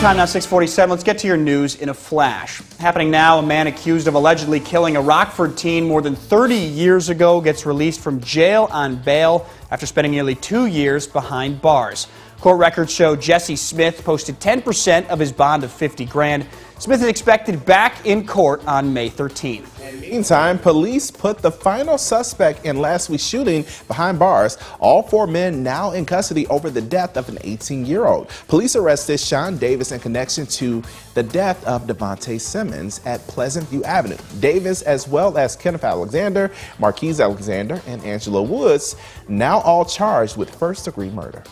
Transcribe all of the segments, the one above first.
Time now 647. Let's get to your news in a flash. Happening now, a man accused of allegedly killing a Rockford teen more than 30 years ago gets released from jail on bail after spending nearly two years behind bars. Court records show Jesse Smith posted 10% of his bond of 50 grand. Smith is expected back in court on May 13th. Meantime, police put the final suspect in last week's shooting behind bars. All four men now in custody over the death of an 18-year-old. Police arrested Sean Davis in connection to the death of Devontae Simmons at Pleasant View Avenue. Davis, as well as Kenneth Alexander, Marquise Alexander, and Angela Woods, now all charged with first-degree murder.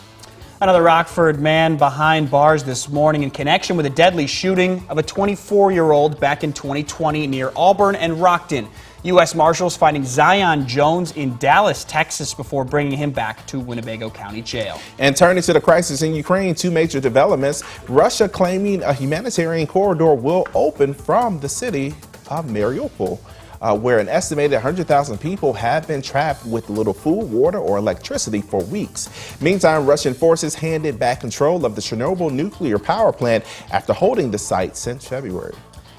Another Rockford man behind bars this morning in connection with a deadly shooting of a 24-year-old back in 2020 near Auburn and Rockton. U.S. Marshals finding Zion Jones in Dallas, Texas before bringing him back to Winnebago County Jail. And turning to the crisis in Ukraine, two major developments. Russia claiming a humanitarian corridor will open from the city of Mariupol uh, where an estimated 100,000 people have been trapped with little food, water, or electricity for weeks. Meantime, Russian forces handed back control of the Chernobyl nuclear power plant after holding the site since February.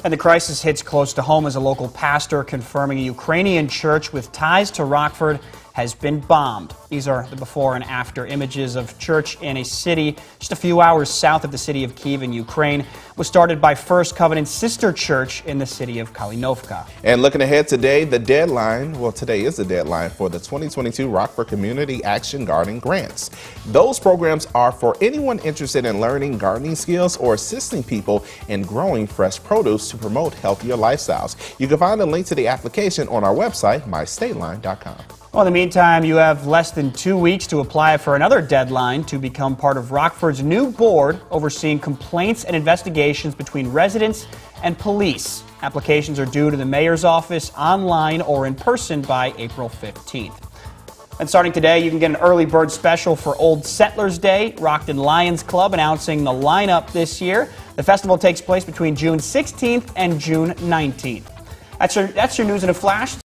And the crisis hits close to home as a local pastor confirming a Ukrainian church with ties to Rockford has been bombed. These are the before and after images of church in a city just a few hours south of the city of Kiev in Ukraine. It was started by First Covenant Sister Church in the city of Kalinovka. And looking ahead today, the deadline, well, today is the deadline for the 2022 Rockford Community Action Garden Grants. Those programs are for anyone interested in learning gardening skills or assisting people in growing fresh produce to promote healthier lifestyles. You can find a link to the application on our website, mystateline.com. Well, in the meantime, you have less than two weeks to apply for another deadline to become part of Rockford's new board overseeing complaints and investigations between residents and police. Applications are due to the mayor's office online or in person by April 15th. And starting today, you can get an early bird special for Old Settlers Day. Rockton Lions Club announcing the lineup this year. The festival takes place between June 16th and June 19th. That's your, that's your news in a flash.